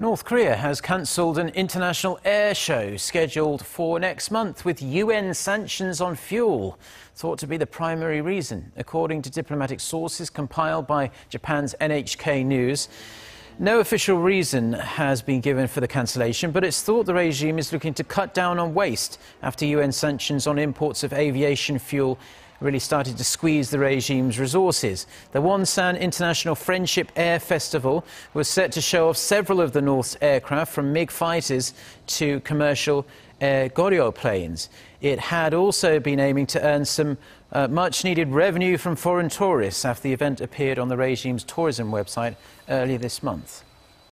North Korea has cancelled an international air show scheduled for next month with UN sanctions on fuel, thought to be the primary reason, according to diplomatic sources compiled by Japan's NHK News. No official reason has been given for the cancellation, but it's thought the regime is looking to cut down on waste after UN sanctions on imports of aviation fuel really started to squeeze the regime's resources. The Wonsan International Friendship Air Festival was set to show off several of the North's aircraft, from MiG fighters to commercial Air Koryo planes. It had also been aiming to earn some uh, much needed revenue from foreign tourists after the event appeared on the regime's tourism website earlier this month.